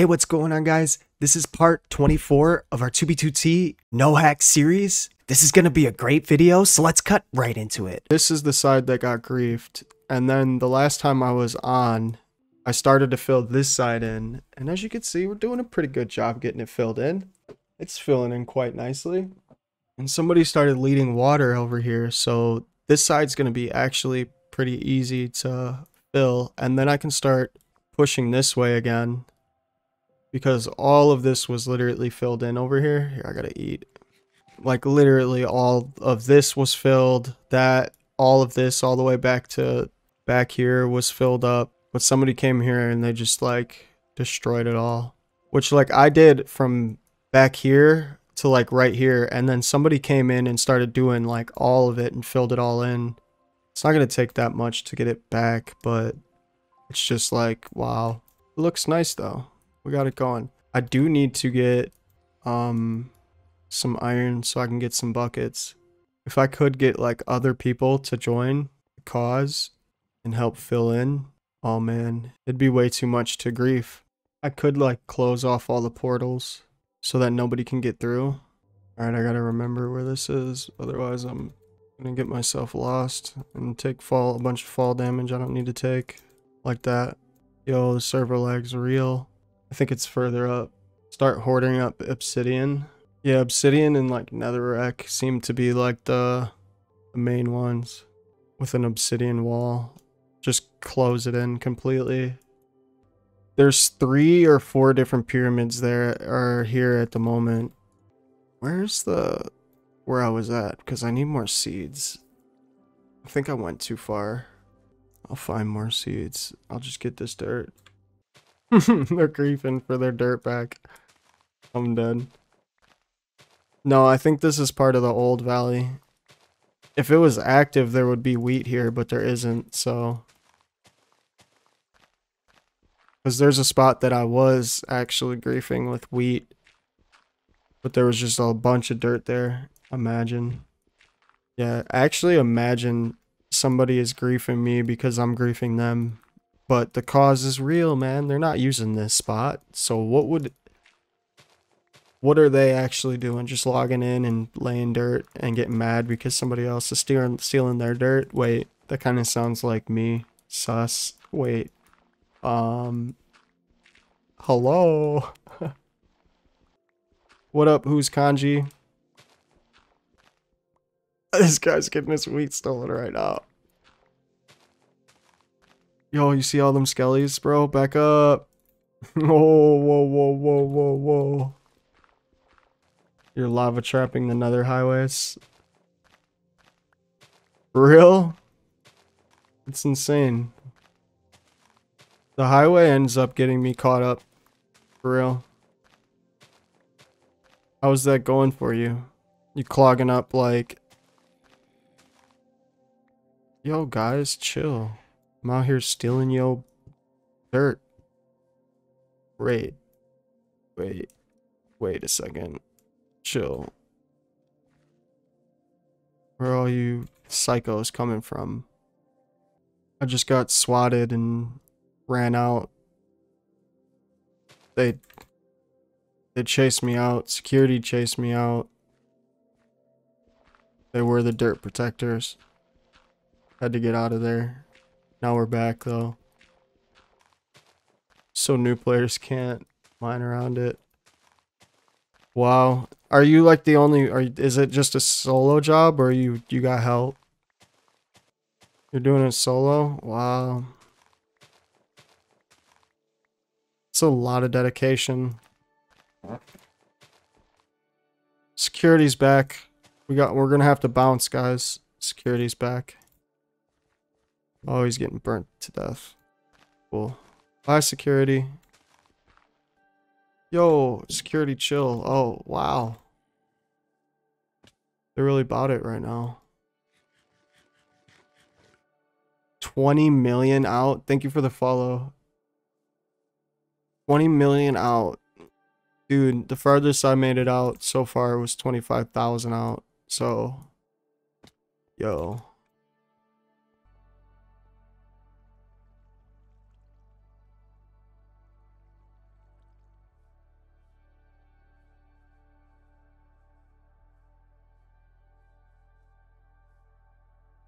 Hey, what's going on, guys? This is part 24 of our 2B2T No Hack series. This is going to be a great video, so let's cut right into it. This is the side that got griefed. And then the last time I was on, I started to fill this side in. And as you can see, we're doing a pretty good job getting it filled in. It's filling in quite nicely. And somebody started leading water over here, so this side's going to be actually pretty easy to fill. And then I can start pushing this way again because all of this was literally filled in over here. Here, I gotta eat. Like literally all of this was filled. That, all of this, all the way back to back here was filled up. But somebody came here and they just like destroyed it all. Which like I did from back here to like right here. And then somebody came in and started doing like all of it and filled it all in. It's not gonna take that much to get it back, but it's just like, wow. It looks nice though. We got it going. I do need to get um some iron so I can get some buckets. If I could get like other people to join the cause and help fill in, oh man, it'd be way too much to grief. I could like close off all the portals so that nobody can get through. Alright, I gotta remember where this is, otherwise I'm gonna get myself lost and take fall a bunch of fall damage I don't need to take. Like that. Yo, the server lag's real. I think it's further up. Start hoarding up obsidian. Yeah, obsidian and like netherrack seem to be like the, the main ones. With an obsidian wall. Just close it in completely. There's three or four different pyramids there are here at the moment. Where's the where I was at? Because I need more seeds. I think I went too far. I'll find more seeds. I'll just get this dirt. They're griefing for their dirt back. I'm dead. No, I think this is part of the old valley. If it was active, there would be wheat here, but there isn't, so... Because there's a spot that I was actually griefing with wheat. But there was just a bunch of dirt there. Imagine. Yeah, actually imagine somebody is griefing me because I'm griefing them. But the cause is real, man. They're not using this spot. So what would... What are they actually doing? Just logging in and laying dirt and getting mad because somebody else is stealing, stealing their dirt? Wait, that kind of sounds like me. Sus. Wait. Um... Hello? what up, who's Kanji? This guy's getting his wheat stolen right now. Yo, you see all them skellies, bro? Back up. whoa, whoa, whoa, whoa, whoa, whoa. You're lava trapping the nether highways. For real? It's insane. The highway ends up getting me caught up. For real. How's that going for you? You clogging up like... Yo, guys, chill. I'm out here stealing yo dirt. Wait. Wait. Wait a second. Chill. Where are all you psychos coming from? I just got swatted and ran out. They they chased me out. Security chased me out. They were the dirt protectors. Had to get out of there. Now we're back though. So new players can't mine around it. Wow. Are you like the only are is it just a solo job or you you got help? You're doing it solo? Wow. It's a lot of dedication. Security's back. We got we're gonna have to bounce, guys. Security's back. Oh, he's getting burnt to death. Cool. Bye, security. Yo, security chill. Oh, wow. They're really about it right now. 20 million out. Thank you for the follow. 20 million out. Dude, the farthest I made it out so far was 25,000 out. So, yo.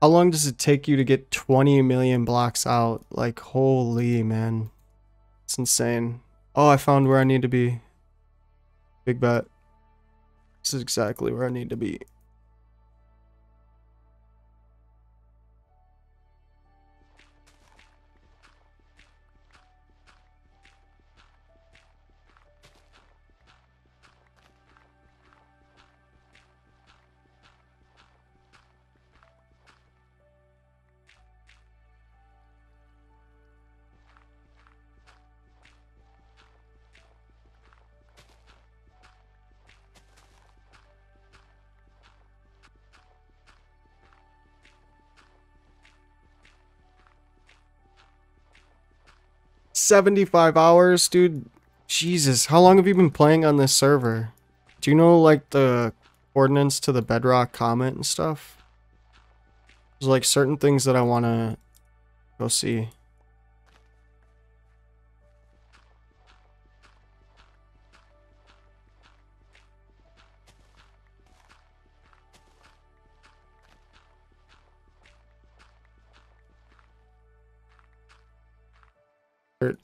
How long does it take you to get 20 million blocks out? Like, holy man. It's insane. Oh, I found where I need to be. Big bet. This is exactly where I need to be. Seventy-five hours, dude. Jesus, how long have you been playing on this server? Do you know like the coordinates to the bedrock comet and stuff? There's like certain things that I want to go see.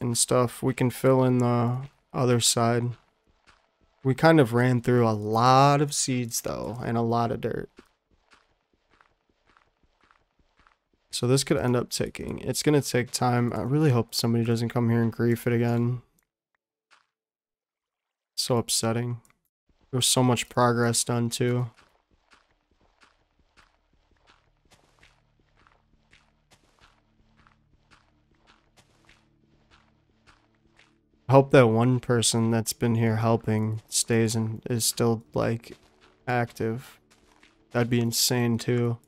And stuff, we can fill in the other side. We kind of ran through a lot of seeds though, and a lot of dirt. So this could end up taking, it's going to take time. I really hope somebody doesn't come here and grief it again. So upsetting. There was so much progress done too. Hope that one person that's been here helping stays and is still like active. That'd be insane too.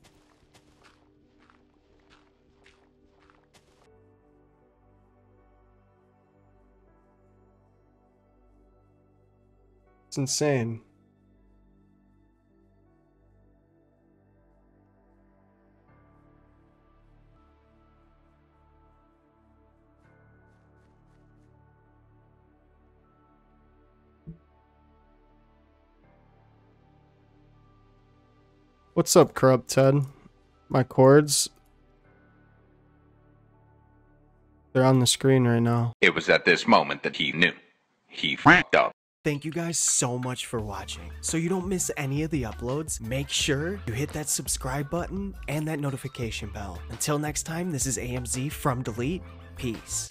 It's insane. What's up, Corrupt Ted? My cords. They're on the screen right now. It was at this moment that he knew. He f***ed up. Thank you guys so much for watching. So you don't miss any of the uploads, make sure you hit that subscribe button and that notification bell. Until next time, this is AMZ from Delete. Peace.